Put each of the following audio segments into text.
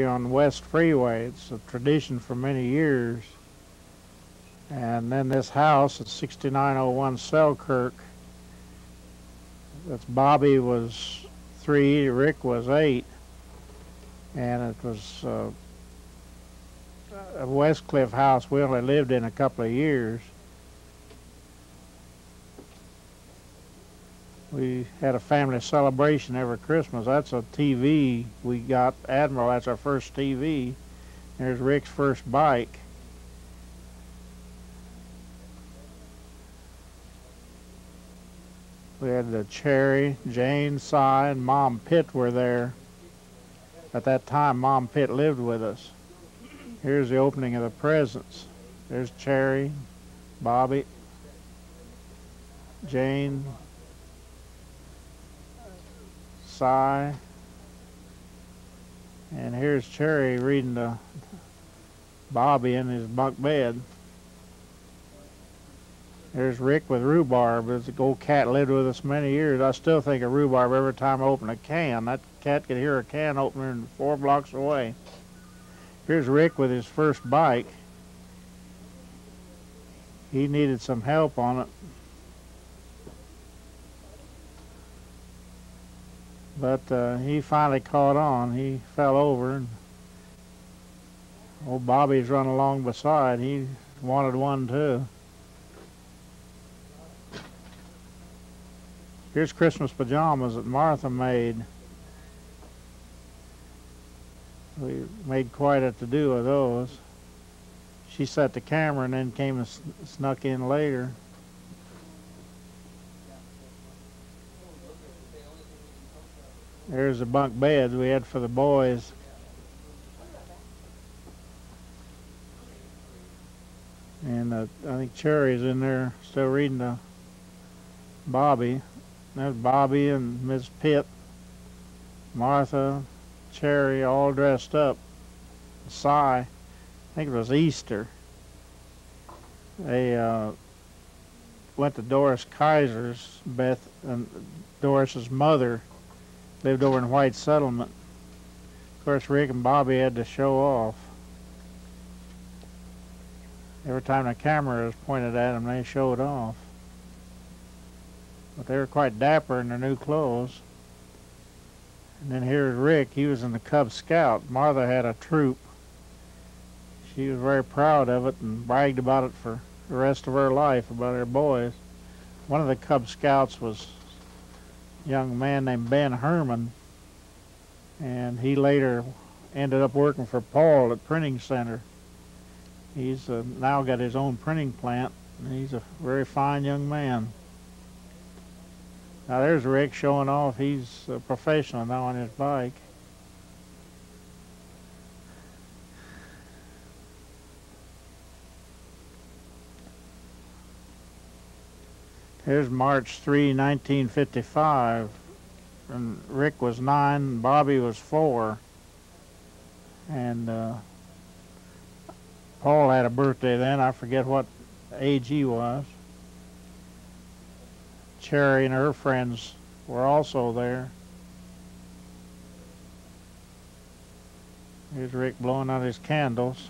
on West Freeway. It's a tradition for many years. And then this house at 6901 Selkirk, that's Bobby was three, Rick was eight, and it was uh, a Westcliff house we only lived in a couple of years. We had a family celebration every Christmas. That's a TV we got. Admiral, that's our first TV. There's Rick's first bike. We had the Cherry, Jane, Cy, and Mom Pitt were there. At that time, Mom Pitt lived with us. Here's the opening of the presents. There's Cherry, Bobby, Jane, And here's Cherry reading to Bobby in his bunk bed. There's Rick with rhubarb. This old cat lived with us many years. I still think of rhubarb every time I open a can. That cat could hear a can opening four blocks away. Here's Rick with his first bike. He needed some help on it. But uh, he finally caught on. He fell over and old Bobby's running along beside. He wanted one too. Here's Christmas pajamas that Martha made. We made quite a to-do of those. She set the camera and then came and snuck in later. There's the bunk beds we had for the boys. And uh, I think Cherry's in there still reading to Bobby. There's Bobby and Miss Pitt, Martha, Cherry, all dressed up. Cy, I think it was Easter. They uh, went to Doris Kaiser's, Beth and Doris's mother lived over in White Settlement. Of course, Rick and Bobby had to show off. Every time the camera was pointed at them, they showed off. But they were quite dapper in their new clothes. And then here's Rick. He was in the Cub Scout. Martha had a troop. She was very proud of it and bragged about it for the rest of her life, about her boys. One of the Cub Scouts was young man named Ben Herman. And he later ended up working for Paul at Printing Center. He's uh, now got his own printing plant. And he's a very fine young man. Now there's Rick showing off. He's a professional now on his bike. Here's March 3, 1955. And Rick was nine, Bobby was four. And uh, Paul had a birthday then. I forget what age he was. Cherry and her friends were also there. Here's Rick blowing out his candles.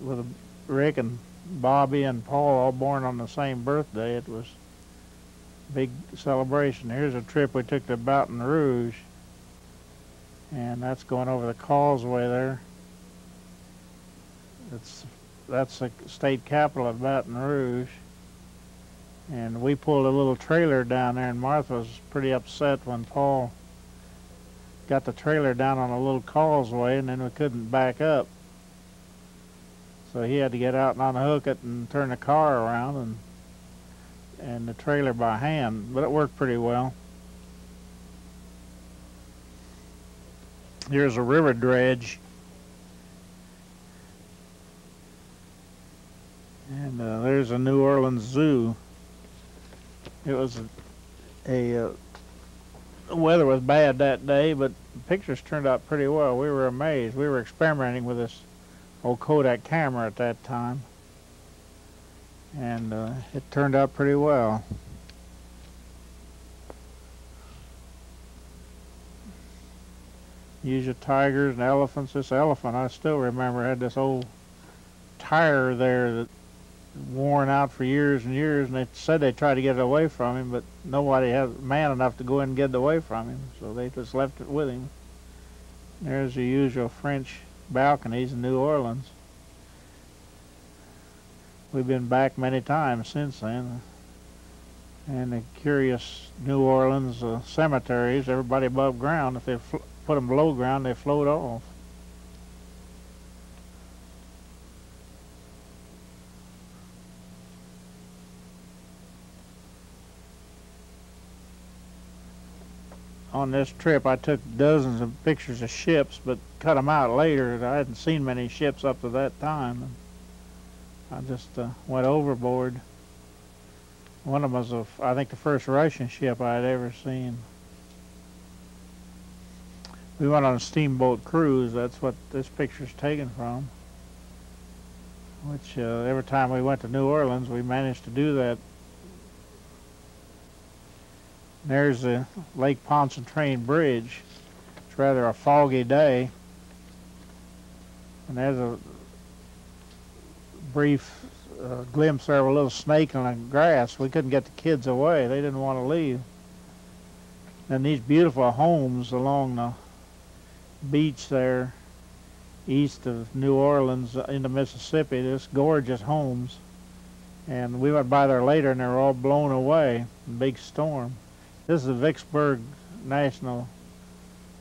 With Rick and Bobby and Paul all born on the same birthday, it was big celebration. Here's a trip we took to Baton Rouge. And that's going over the causeway there. It's that's the state capital of Baton Rouge. And we pulled a little trailer down there, and Martha was pretty upset when Paul got the trailer down on a little causeway, and then we couldn't back up. So he had to get out and unhook it and turn the car around and and the trailer by hand, but it worked pretty well. Here's a river dredge And uh, there's a New Orleans Zoo. It was a, a uh, the weather was bad that day, but the pictures turned out pretty well. We were amazed. We were experimenting with this old Kodak camera at that time, and uh, it turned out pretty well. Use your tigers and elephants. This elephant, I still remember, had this old tire there that worn out for years and years, and they said they tried to get it away from him, but nobody had man enough to go in and get it away from him, so they just left it with him. There's the usual French balconies in New Orleans. We've been back many times since then. And the curious New Orleans uh, cemeteries, everybody above ground, if they put them below ground, they float off. On this trip, I took dozens of pictures of ships, but cut them out later. I hadn't seen many ships up to that time. I just uh, went overboard. One of them was, a, I think, the first Russian ship I had ever seen. We went on a steamboat cruise. That's what this picture's taken from. Which uh, every time we went to New Orleans, we managed to do that there's the Lake Pontchartrain Bridge. It's rather a foggy day. And there's a brief uh, glimpse there of a little snake in the grass. We couldn't get the kids away. They didn't want to leave. And these beautiful homes along the beach there east of New Orleans into Mississippi, this gorgeous homes. And we went by there later and they were all blown away a big storm. This is the Vicksburg National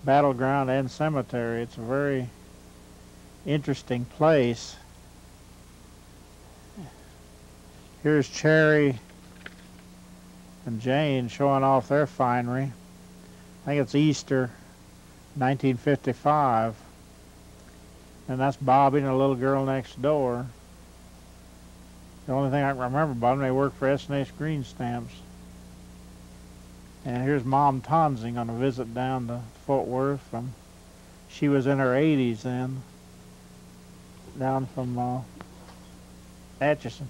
Battleground and Cemetery. It's a very interesting place. Here's Cherry and Jane showing off their finery. I think it's Easter 1955. And that's Bobby and a little girl next door. The only thing I can remember about them, they work for S&S Green Stamps. And here's Mom Tonsing on a visit down to Fort Worth. From she was in her 80s then, down from uh, Atchison.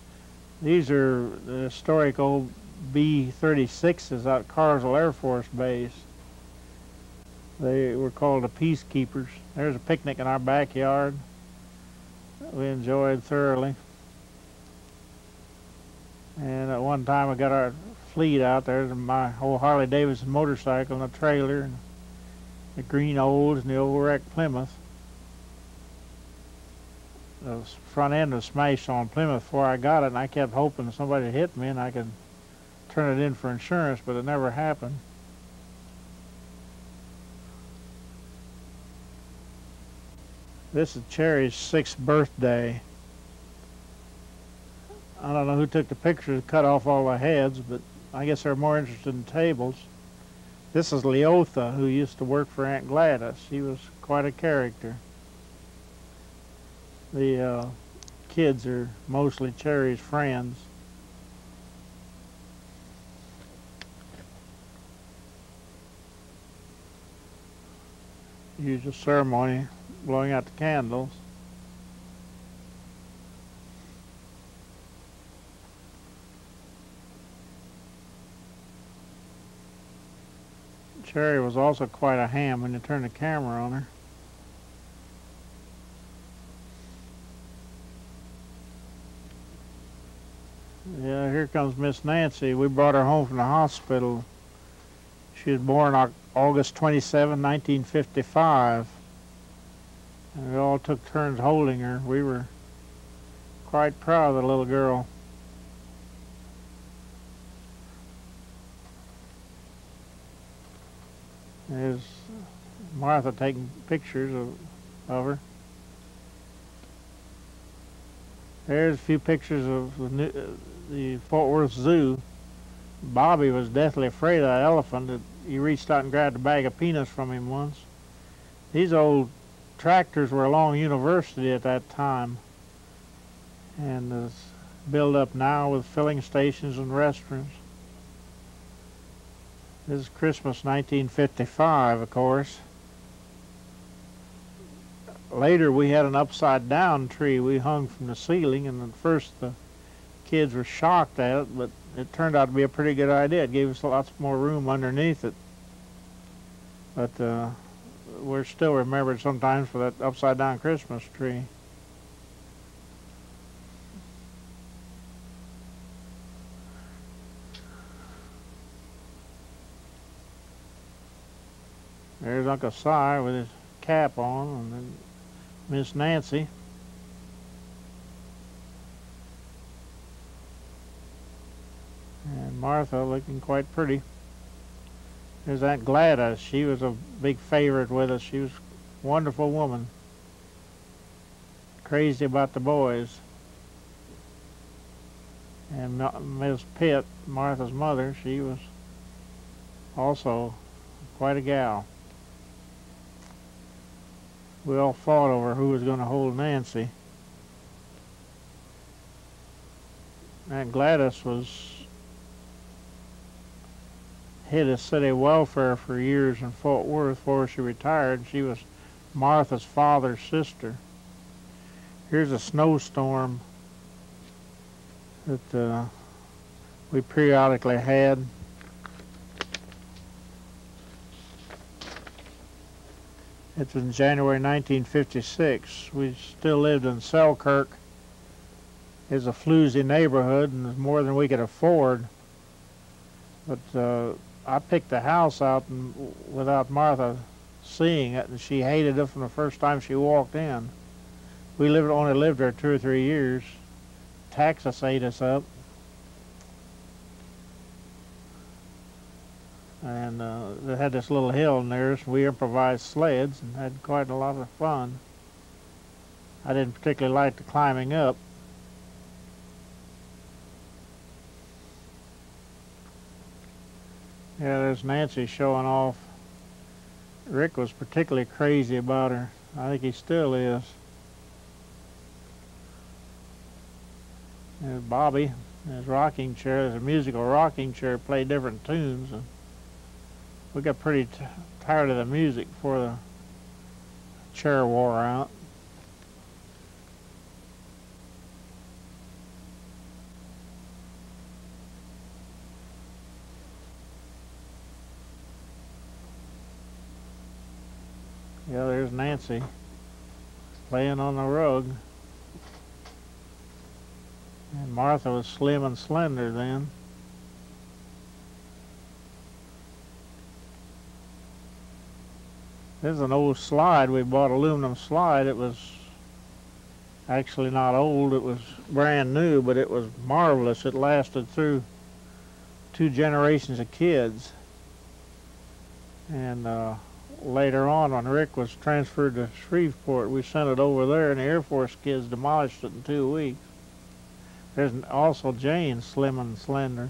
These are the historic old B-36s out Carswell Air Force Base. They were called the Peacekeepers. There's a picnic in our backyard. We enjoyed thoroughly. And at one time we got our fleet out there, my old Harley Davidson motorcycle and a trailer, and the green olds and the old wrecked Plymouth. The front end was smashed on Plymouth before I got it, and I kept hoping somebody would hit me and I could turn it in for insurance, but it never happened. This is Cherry's sixth birthday. I don't know who took the picture to cut off all the heads, but I guess they're more interested in tables. This is Leotha, who used to work for Aunt Gladys. She was quite a character. The uh, kids are mostly Cherry's friends. Usual ceremony, blowing out the candles. Cherry was also quite a ham when you turned the camera on her. Yeah, here comes Miss Nancy. We brought her home from the hospital. She was born August 27, 1955. And we all took turns holding her. We were quite proud of the little girl. There's Martha taking pictures of, of her. There's a few pictures of the, new, uh, the Fort Worth Zoo. Bobby was deathly afraid of that elephant. That he reached out and grabbed a bag of peanuts from him once. These old tractors were along University at that time. And is built up now with filling stations and restaurants. This is Christmas 1955, of course. Later, we had an upside down tree we hung from the ceiling, and at first the kids were shocked at it, but it turned out to be a pretty good idea. It gave us lots more room underneath it. But uh, we're still remembered sometimes for that upside down Christmas tree. There's Uncle Si with his cap on, and then Miss Nancy. And Martha looking quite pretty. There's Aunt Gladys. She was a big favorite with us. She was a wonderful woman. Crazy about the boys. And Miss Pitt, Martha's mother, she was also quite a gal. We all fought over who was going to hold Nancy. Aunt Gladys was head of city welfare for years in Fort Worth before she retired. She was Martha's father's sister. Here's a snowstorm that uh, we periodically had. It was in January 1956. We still lived in Selkirk. It's a floozy neighborhood and it's more than we could afford. But uh, I picked the house out and, without Martha seeing it, and she hated it from the first time she walked in. We lived only lived there two or three years. Taxes ate us up. And uh, they had this little hill in there, we improvised sleds and had quite a lot of fun. I didn't particularly like the climbing up. Yeah, there's Nancy showing off. Rick was particularly crazy about her. I think he still is. There's Bobby, his rocking chair. There's a musical rocking chair, play different tunes. And we got pretty tired of the music before the chair wore out. Yeah, there's Nancy laying on the rug. And Martha was slim and slender then. This is an old slide. We bought aluminum slide. It was actually not old. It was brand new, but it was marvelous. It lasted through two generations of kids. And uh, later on when Rick was transferred to Shreveport, we sent it over there and the Air Force kids demolished it in two weeks. There's also Jane, slim and slender.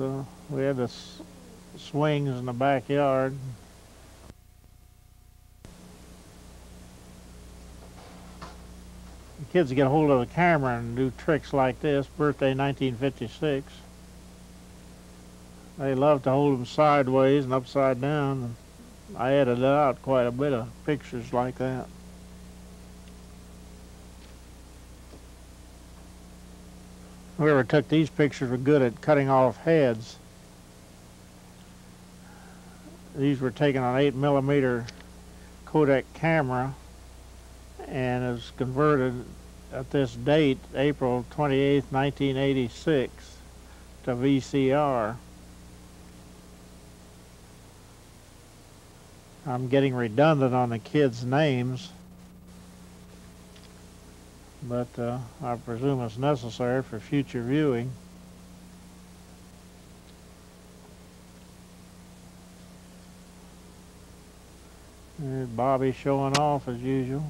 And uh, we had the swings in the backyard. The kids get a hold of a camera and do tricks like this, birthday 1956. They love to hold them sideways and upside down. I edited out quite a bit of pictures like that. Whoever took these pictures were good at cutting off heads. These were taken on 8 millimeter Kodak camera and is converted at this date, April 28, 1986, to VCR. I'm getting redundant on the kids' names, but uh, I presume it's necessary for future viewing. Bobby showing off as usual.